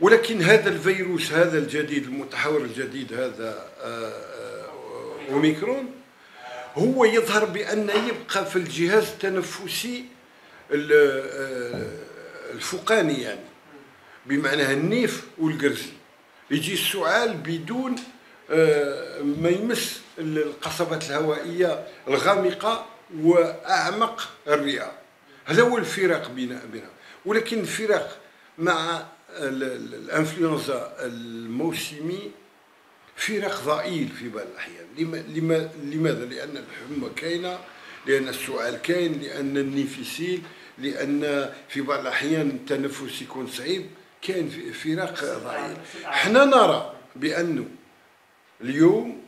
ولكن هذا الفيروس هذا الجديد المتحور الجديد هذا آه، آه، أوميكرون هو يظهر بأن يبقى في الجهاز التنفسي ال- آه، الفوقاني يعني بمعنى النيف والقرزي يجي السعال بدون ما يمس القصبات الهوائية الغامقة وأعمق الرئة. هذا هو الفرق بين ولكن الفرق مع الانفلونزا الموسمي فرق ضئيل في بعض الأحيان. لما لما لماذا؟ لأن الحمى كاينة لأن السعال كاين لأن النفسيل لأن في بعض الأحيان التنفس يكون صعيب. كاين فرق ضئيل. حنا نرى بأنه اليوم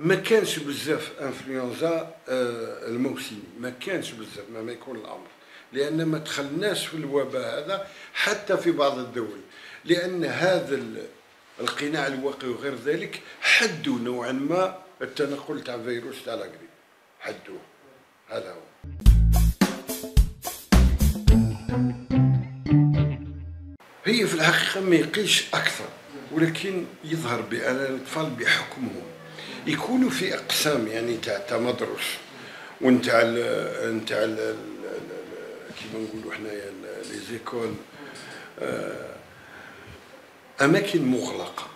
ما كانش بزاف انفلونزا آه، الموسمي. ما كانش بزاف ما يكون الأمر. لأن ما دخلناش في الوباء هذا حتى في بعض الدول. لأن هذا ال- القناع الوقي وغير ذلك حدوا نوعا ما التنقل تاع فيروس تاع لاغريب حدوه. هذا هو. هي في الحقيقة ما يقيش أكثر ولكن يظهر بأن الأطفال بحكمهم. يكونوا في أقسام يعني تاع تمدرس ونتاع نتاع كيما نقولوا حنايا لي زيكول آه، أماكن مغلقة.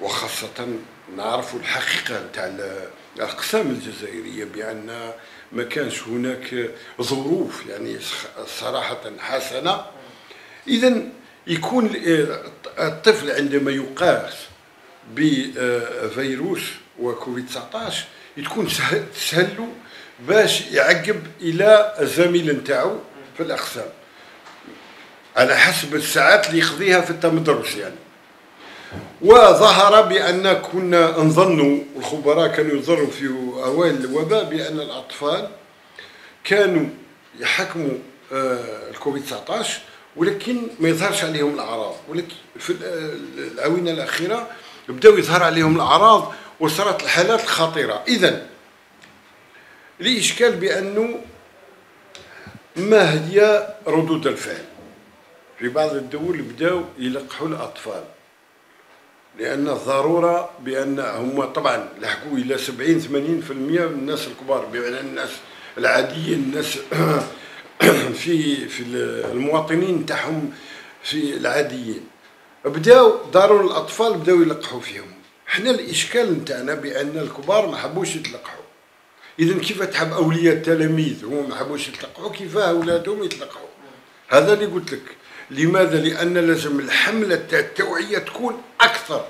وخاصة نعرف الحقيقة نتاع ال- الأقسام الجزائرية بأن ما كانش هناك ظروف يعني صراحة حسنة. إذا يكون الطفل عندما يقاس بفيروس وكوفيد 19 تكون سهل تسهل له باش يعقب إلى الزميل نتاعو في الأقسام. على حسب الساعات اللي يقضيها في التمدرس يعني. وظهر بأن كنا نظن الخبراء كانوا يظنوا في أوائل الوباء بأن الأطفال كانوا يحكموا آه، الكوفيد 19 ولكن ما يظهرش عليهم الأعراض. ولكن في ال- الآونة الأخيرة بدأوا يظهر عليهم الأعراض وصارت الحالات الخطيره اذا الاشكال بأنه ما هي ردود الفعل؟ في بعض الدول بدأوا يلقحوا الأطفال لأن الضرورة بأن هم طبعا لحقوا إلى 70 80% من الناس الكبار بمعنى الناس العاديين الناس في في المواطنين تاعهم في العاديين. بدأوا داروا الأطفال بدأوا يلقحوا فيهم. حنا الإشكال نتاعنا بأن الكبار ما حبوش يتلقحوا. اذا كيف تحب أولياء التلاميذ؟ هم ما حبوش يتلقحوا كيف أولادهم يتلقحوا هذا اللي قلت لك. لماذا؟ لأن لازم الحملة التوعية تكون أكثر.